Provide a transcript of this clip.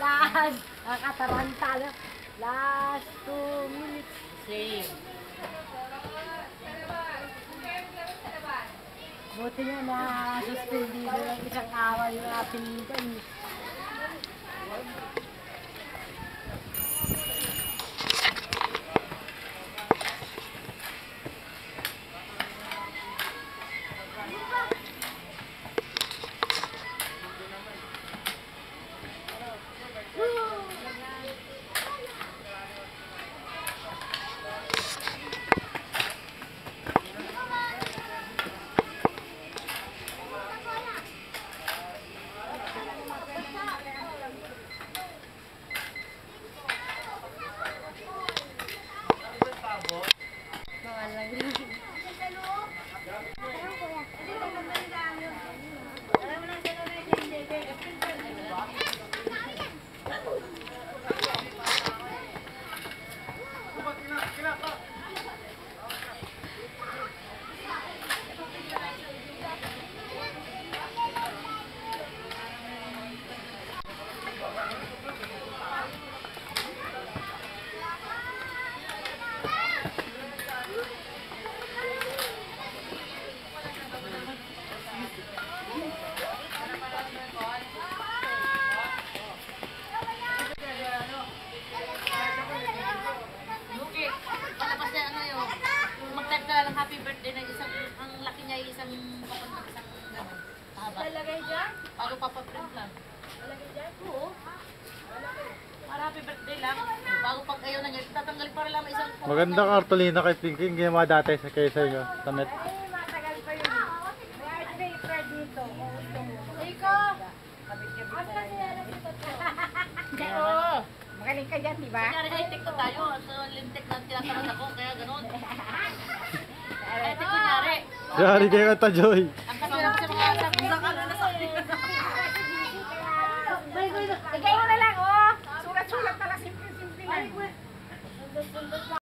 Last, nakataranta na. Last two minutes. Same. Buti nga na suspendido ng isang araw yung ating kan. Luki, happy birthday ng isang, ang laki niya ay isang, isang, isang, ano, haba. Talagay dyan? Bago papaprint lang. Talagay dyan? Oo. Para happy birthday lang. Bago pag ayaw na niya, tatanggalin para lang isang Maganda Cartolina kay Pinky, yung ginawa dati sa kaysa inyo, net. Ay, matagal pa yun. May art paper dito. Iko! Kabit-kabit Asa na niya lang. na dito to? Hindi, oo. Magaling ka dyan, di ba? Kunyari high-tech na tayo. So, lintek na tinatamad ako, kaya ganun. Yari kayo kata Joy.